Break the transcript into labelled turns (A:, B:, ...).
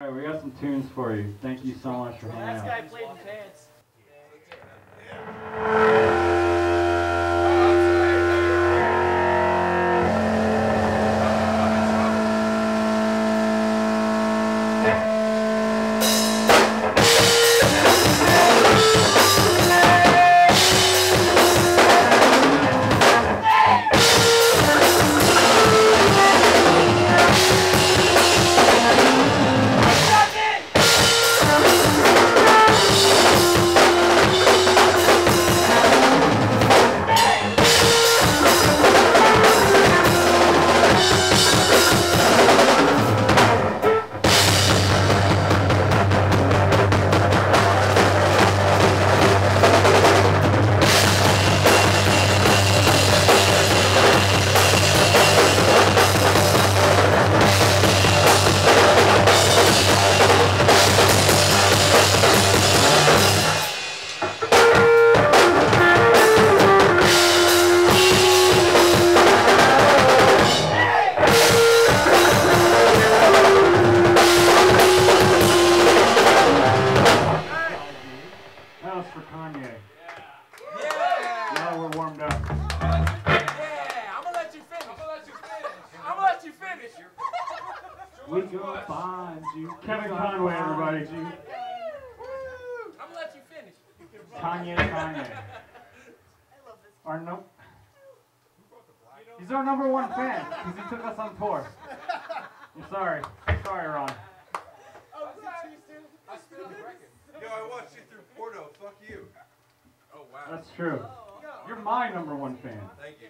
A: All right, we got some tunes for you. Thank you so much for hanging
B: Last
A: out.
B: guy played in pants.
A: That was for Kanye.
B: Yeah.
A: Now we're warmed up.
B: Yeah. I'm gonna let you finish. I'm gonna let you finish. I'm gonna let you finish.
A: We go find you. Kevin Conway, everybody.
B: I'm gonna let you finish.
A: Kanye, Kanye. Our no. He's our number one fan because he took us on tour. I'm sorry. Sorry, Ron. That's true. You're my number one fan.
C: Thank you.